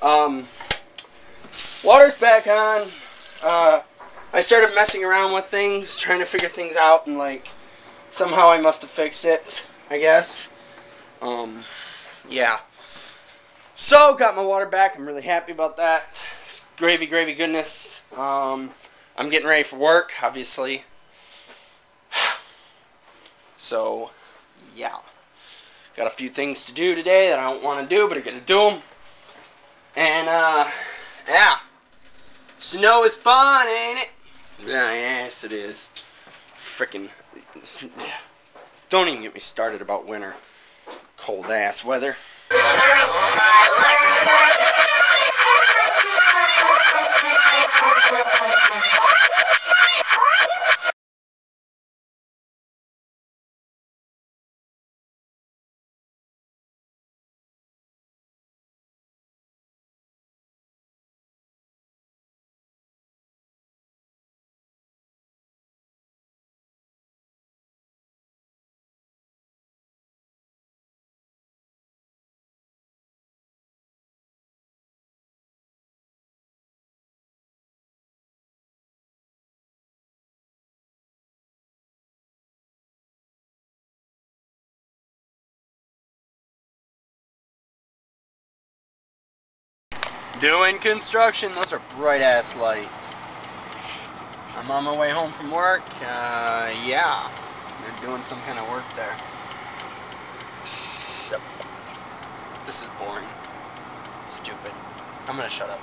Um, water's back on. Uh, I started messing around with things, trying to figure things out, and like somehow I must have fixed it, I guess. Um, yeah. So, got my water back. I'm really happy about that. It's gravy, gravy goodness. Um, I'm getting ready for work, obviously. So, yeah. Got a few things to do today that I don't want to do, but I gotta do them. And, uh, yeah. Snow is fun, ain't it? Yeah, yes, it is. Frickin'. Don't even get me started about winter. Cold ass weather. Doing construction. Those are bright ass lights. I'm on my way home from work. Uh, yeah. They're doing some kind of work there. Yep. This is boring. Stupid. I'm gonna shut up.